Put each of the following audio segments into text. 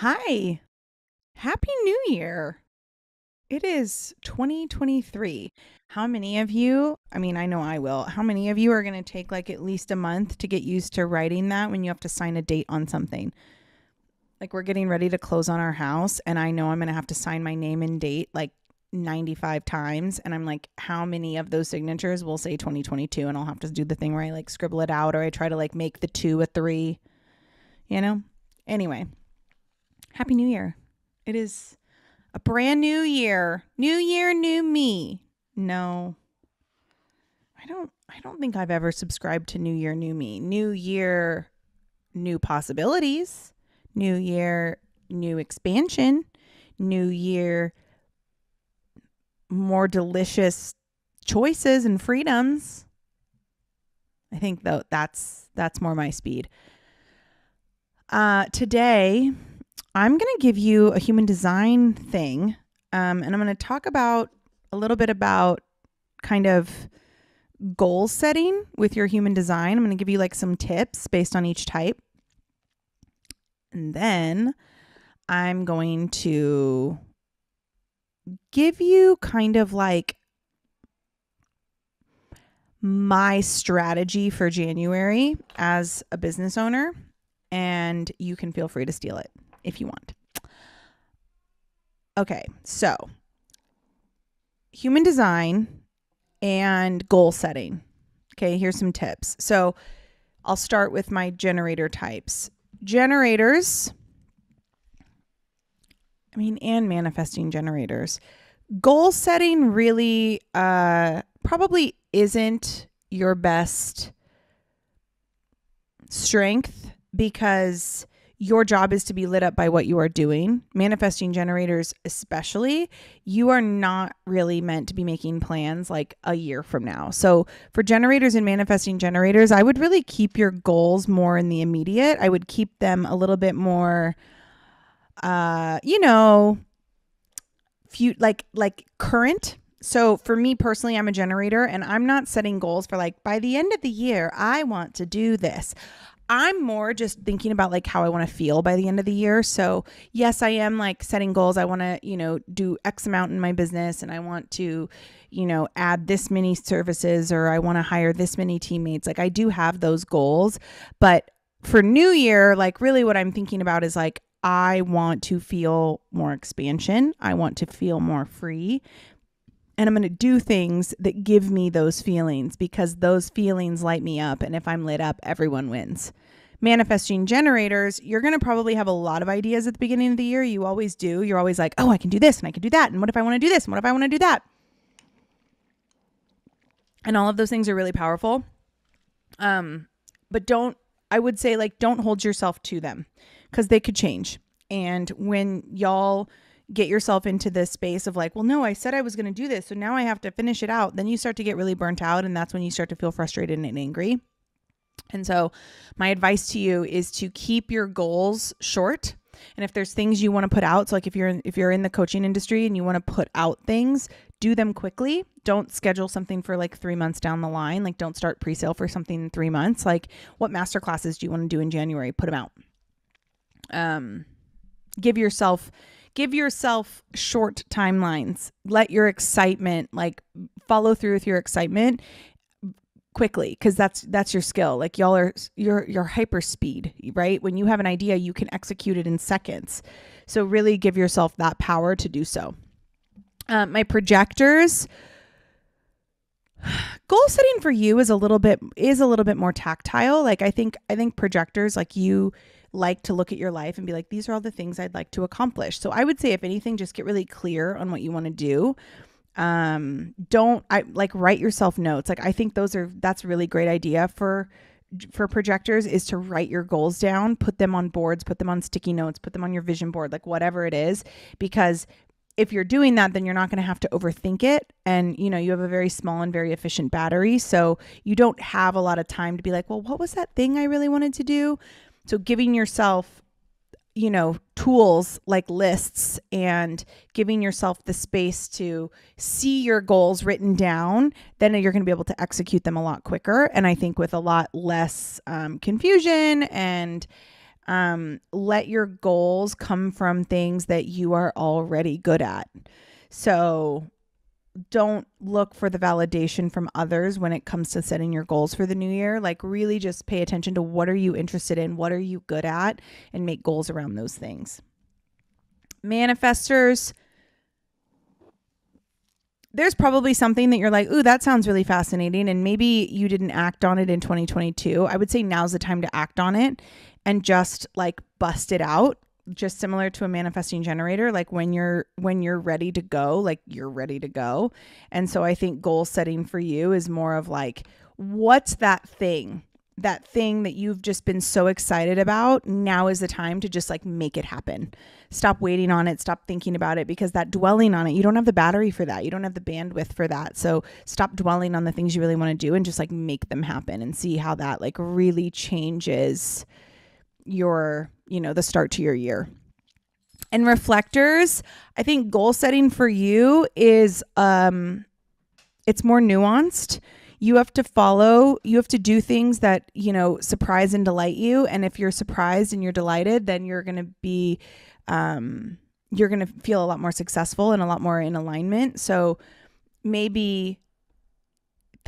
Hi. Happy New Year. It is 2023. How many of you, I mean, I know I will, how many of you are going to take like at least a month to get used to writing that when you have to sign a date on something? Like we're getting ready to close on our house, and I know I'm going to have to sign my name and date like 95 times. And I'm like, how many of those signatures will say 2022? And I'll have to do the thing where I like scribble it out or I try to like make the two a three, you know? Anyway, Happy New Year. It is a brand new year. New year, new me. No. I don't I don't think I've ever subscribed to New Year, new me. New year, new possibilities. New year, new expansion. New year, more delicious choices and freedoms. I think though that's that's more my speed. Uh today I'm going to give you a human design thing, um, and I'm going to talk about a little bit about kind of goal setting with your human design. I'm going to give you like some tips based on each type. And then I'm going to give you kind of like my strategy for January as a business owner, and you can feel free to steal it if you want. Okay, so human design and goal setting. Okay, here's some tips. So I'll start with my generator types. Generators, I mean, and manifesting generators. Goal setting really uh, probably isn't your best strength because your job is to be lit up by what you are doing. Manifesting generators, especially, you are not really meant to be making plans like a year from now. So, for generators and manifesting generators, I would really keep your goals more in the immediate. I would keep them a little bit more, uh, you know, few like like current so for me personally i'm a generator and i'm not setting goals for like by the end of the year i want to do this I'm more just thinking about like how I want to feel by the end of the year. So, yes, I am like setting goals. I want to, you know, do X amount in my business and I want to, you know, add this many services or I want to hire this many teammates. Like I do have those goals, but for new year, like really what I'm thinking about is like I want to feel more expansion. I want to feel more free and I'm going to do things that give me those feelings because those feelings light me up. And if I'm lit up, everyone wins. Manifesting generators, you're going to probably have a lot of ideas at the beginning of the year. You always do. You're always like, oh, I can do this and I can do that. And what if I want to do this? And what if I want to do that? And all of those things are really powerful. Um, but don't, I would say, like, don't hold yourself to them because they could change. And when y'all, get yourself into this space of like, well, no, I said I was going to do this. So now I have to finish it out. Then you start to get really burnt out. And that's when you start to feel frustrated and angry. And so, my advice to you is to keep your goals short. And if there's things you want to put out, so like if you're in, if you're in the coaching industry and you want to put out things, do them quickly. Don't schedule something for like 3 months down the line. Like don't start pre-sale for something in 3 months. Like what master classes do you want to do in January? Put them out. Um give yourself give yourself short timelines. Let your excitement like follow through with your excitement quickly because that's that's your skill. Like y'all are your your hyper speed right? When you have an idea you can execute it in seconds. So really give yourself that power to do so. Uh, my projectors goal setting for you is a little bit is a little bit more tactile. Like i think i think projectors like you like to look at your life and be like, these are all the things I'd like to accomplish. So I would say, if anything, just get really clear on what you want to do. Um, don't I like write yourself notes. Like I think those are that's a really great idea for for projectors is to write your goals down, put them on boards, put them on sticky notes, put them on your vision board, like whatever it is, because if you're doing that then you're not going to have to overthink it and you know you have a very small and very efficient battery so you don't have a lot of time to be like well what was that thing i really wanted to do so giving yourself you know, tools like lists and giving yourself the space to see your goals written down, then you're going to be able to execute them a lot quicker. And I think with a lot less um, confusion and Um, let your goals come from things that you are already good at. So don't look for the validation from others when it comes to setting your goals for the new year. Like really just pay attention to what are you interested in, what are you good at and make goals around those things. Manifestors there's probably something that you're like, "Ooh, that sounds really fascinating." And maybe you didn't act on it in 2022. I would say now's the time to act on it and just like bust it out just similar to a manifesting generator like when you're when you're ready to go like you're ready to go. And so i think goal setting for you is more of like what's that thing? That thing that you've just been so excited about. Now is the time to just like make it happen. Stop waiting on it. Stop thinking about it because that dwelling on it you don't have the battery for that. You don't have the bandwidth for that. So stop dwelling on the things you really want to do and just like make them happen and see how that like really changes your, you know, the start to your year. And reflectors, I think goal setting for you is um it's more nuanced. You have to follow, you have to do things that, you know, surprise and delight you. And if you're surprised and you're delighted, then you're going to be um you're going to feel a lot more successful and a lot more in alignment. So maybe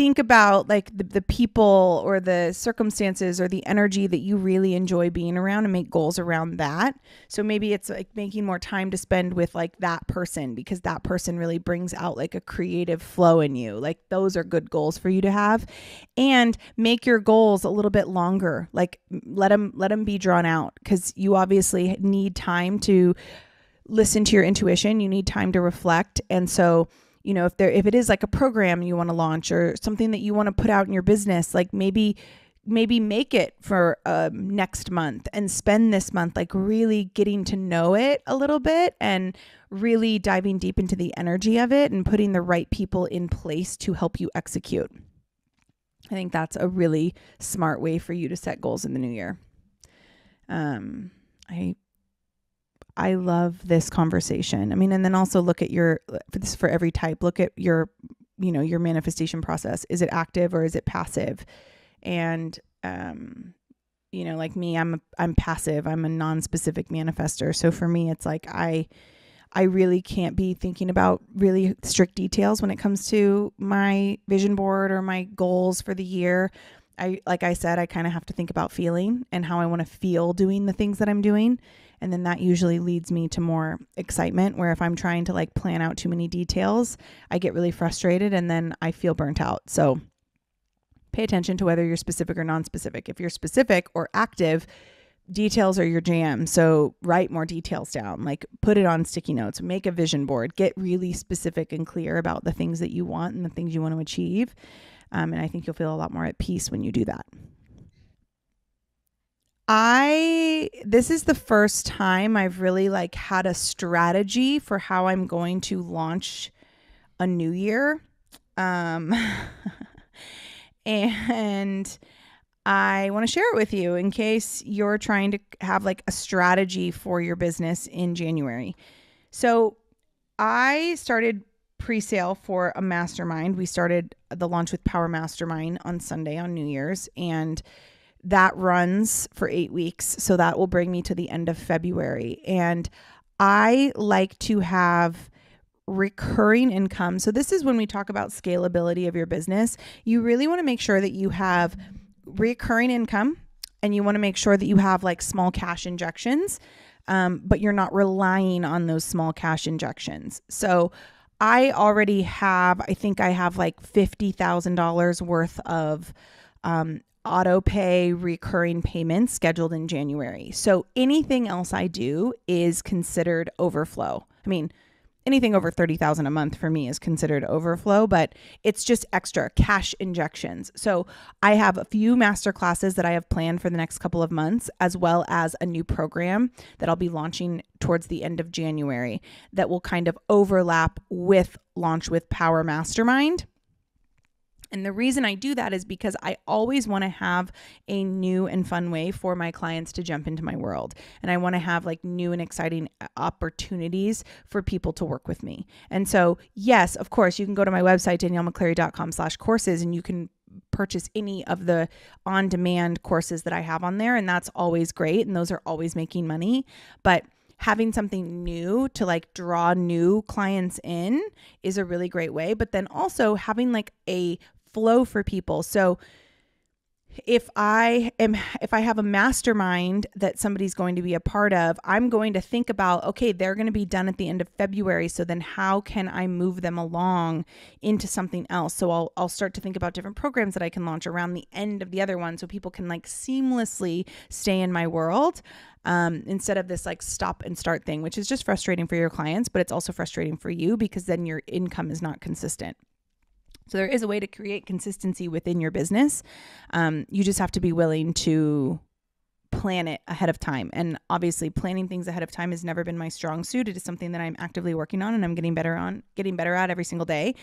think about like the, the people or the circumstances or the energy that you really enjoy being around and make goals around that. So maybe it's like making more time to spend with like that person because that person really brings out like a creative flow in you. Like those are good goals for you to have and make your goals a little bit longer. Like let them let them be drawn out cuz you obviously need time to listen to your intuition, you need time to reflect. And so you know if there if it is like a program you want to launch or something that you want to put out in your business like maybe maybe make it for um, next month and spend this month like really getting to know it a little bit and really diving deep into the energy of it and putting the right people in place to help you execute. I think that's a really smart way for you to set goals in the new year. Um i I love this conversation. I mean, and then also look at your for this for every type. Look at your you know your manifestation process. Is it active or is it passive? And um, you know, like me, I'm I'm passive. I'm a non-specific manifester. So for me, it's like I I really can't be thinking about really strict details when it comes to my vision board or my goals for the year. I like I said, I kind of have to think about feeling and how I want to feel doing the things that I'm doing. And then that usually leads me to more excitement where if I'm trying to like plan out too many details, I get really frustrated and then I feel burnt out. So pay attention to whether you're specific or non-specific. If you're specific or active, details are your jam. So write more details down, like put it on sticky notes, make a vision board, get really specific and clear about the things that you want and the things you want to achieve. Um, and I think you'll feel a lot more at peace when you do that. I this is the first time I've really like had a strategy for how I'm going to launch a new year. Um and I want to share it with you in case you're trying to have like a strategy for your business in January. So, I started pre-sale for a mastermind. We started the launch with Power Mastermind on Sunday on New Year's and that runs for eight weeks. So that will bring me to the end of February. And I like to have recurring income. So this is when we talk about scalability of your business. You really want to make sure that you have recurring income and you want to make sure that you have like small cash injections, um, but you're not relying on those small cash injections. So I already have, I think I have like $50,000 worth of um, auto pay recurring payments scheduled in January. So anything else I do is considered overflow. I mean, anything over 30,000 a month for me is considered overflow, but it's just extra cash injections. So I have a few master classes that I have planned for the next couple of months, as well as a new program that I'll be launching towards the end of January that will kind of overlap with Launch with Power Mastermind. And the reason I do that is because I always want to have a new and fun way for my clients to jump into my world. And I want to have like new and exciting uh, opportunities for people to work with me. And so, yes, of course, you can go to my website, daniellemccleerey.com slash courses and you can purchase any of the on demand courses that I have on there. And that's always great. And those are always making money. But having something new to like draw new clients in is a really great way. But then also having like a flow for people. So, if I am if I have a mastermind that somebody's going to be a part of, I'm going to think about okay, they're going to be done at the end of February, so then how can I move them along into something else? So I'll I'll start to think about different programs that I can launch around the end of the other one so people can like seamlessly stay in my world. Um, instead of this like stop and start thing, which is just frustrating for your clients, but it's also frustrating for you because then your income is not consistent. So there is a way to create consistency within your business. Um, you just have to be willing to plan it ahead of time. And obviously, planning things ahead of time has never been my strong suit. It is something that I'm actively working on and I'm getting better on, getting better at every single day.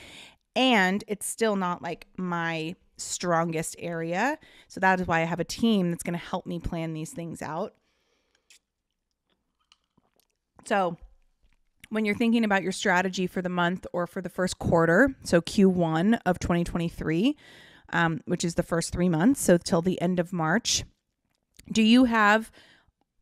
And it's still not like my strongest area. So that is why I have a team that's going to help me plan these things out. So, when you're thinking about your strategy for the month or for the first quarter, so Q1 of 2023, um, which is the first three months, so till the end of March, do you have?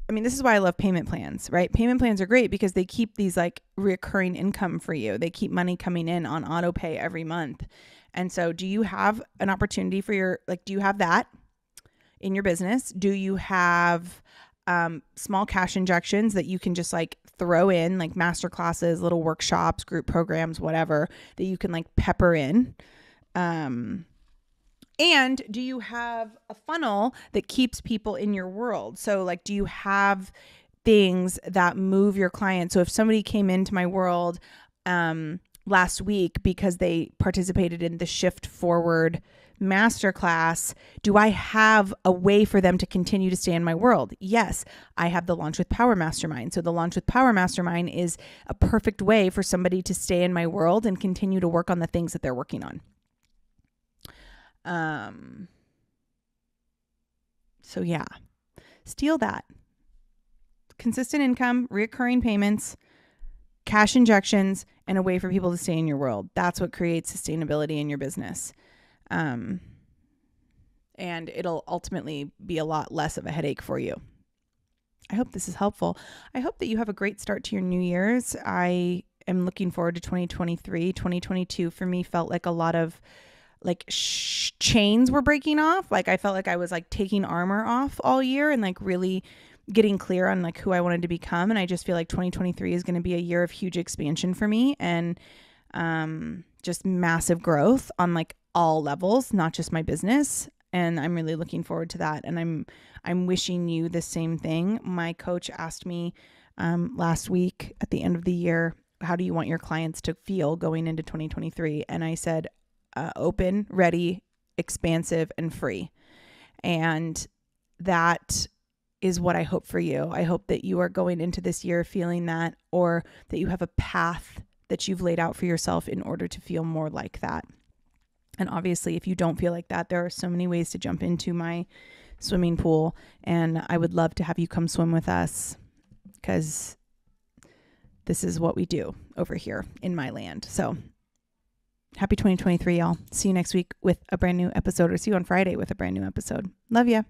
I mean, this is why I love payment plans, right? Payment plans are great because they keep these like recurring income for you. They keep money coming in on auto pay every month. And so, do you have an opportunity for your, like, do you have that in your business? Do you have um, small cash injections that you can just like throw in, like master classes, little workshops, group programs, whatever that you can like pepper in. Um, and do you have a funnel that keeps people in your world? So, like, do you have things that move your clients? So, if somebody came into my world um, last week because they participated in the Shift Forward masterclass, do I have a way for them to continue to stay in my world? Yes, I have the Launch with Power Mastermind. So, the Launch with Power Mastermind is a perfect way for somebody to stay in my world and continue to work on the things that they're working on. Um, so, yeah, steal that. Consistent income, reoccurring payments, cash injections, and a way for people to stay in your world. That's what creates sustainability in your business. Um, and it'll ultimately be a lot less of a headache for you. I hope this is helpful. I hope that you have a great start to your New Year's. I am looking forward to 2023. 2022 for me felt like a lot of like sh- chains were breaking off. Like I felt like I was like taking armor off all year and like really getting clear on like who I wanted to become and I just feel like 2023 is going to be a year of huge expansion for me and um just massive growth on like all levels, not just my business. And I'm really looking forward to that. And I'm I'm wishing you the same thing. My coach asked me um, last week at the end of the year, how do you want your clients to feel going into 2023? And I said, uh, open, ready, expansive, and free. And that is what I hope for you. I hope that you are going into this year feeling that, or that you have a path that you've laid out for yourself in order to feel more like that. And obviously, if you don't feel like that, there are so many ways to jump into my swimming pool. And I would love to have you come swim with us because this is what we do over here in my land. So happy 2023, y'all. See you next week with a brand new episode, or see you on Friday with a brand new episode. Love ya.